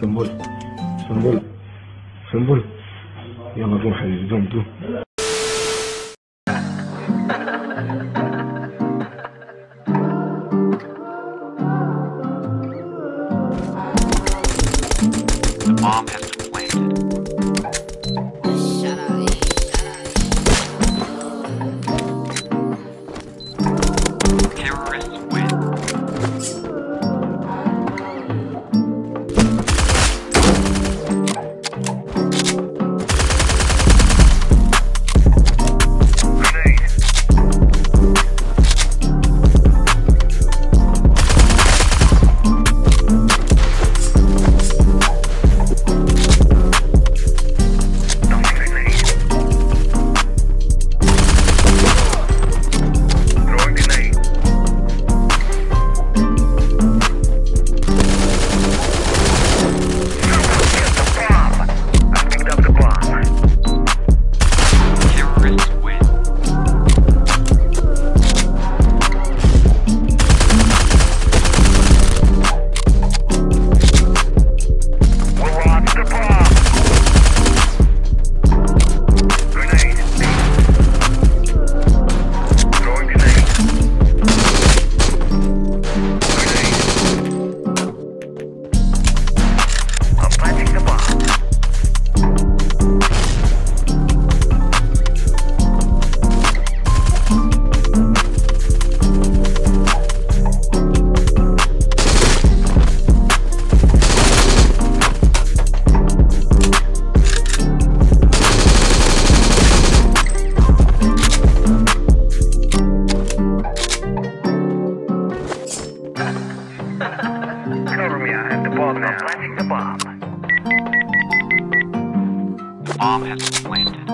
سنبل سنبل سنبل يلا قوم حبيبي The bomb has. bomb has landed.